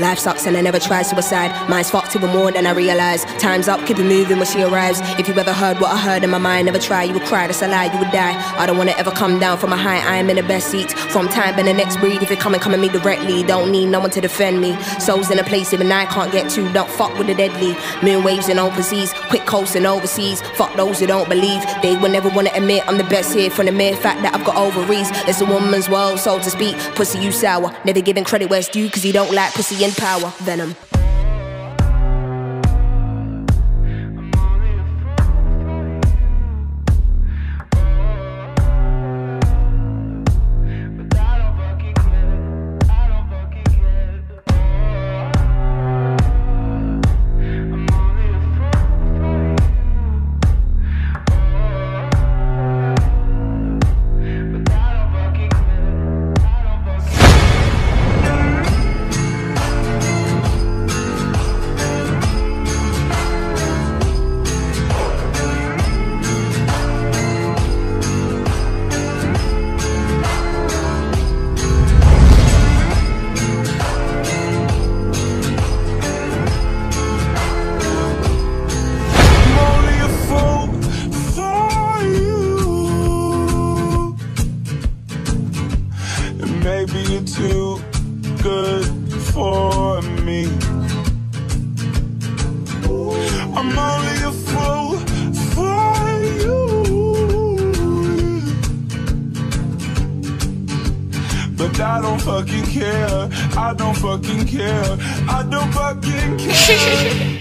Life sucks and I never tried suicide. Mine's fucked even more than I realize. Time's up, keep it moving when she arrives. If you ever heard what I heard in my mind, never try, you would cry, that's a lie, you would die. I don't wanna ever come down from a high, I am in the best seat. From time and the next breed, if you come and come at me directly, don't need no one to defend me. Souls in a place even I can't get to, don't fuck with the deadly. Moon waves and overseas, quick coasting overseas. Fuck those who don't believe, they will never wanna admit I'm the best here from the mere fact that I've got ovaries. It's a woman's world, so to speak. Pussy, you sour, never giving credit where it's due, cause you don't like pussy and power. Venom. Maybe you're too good for me. I'm only a fool for you. But I don't fucking care. I don't fucking care. I don't fucking care.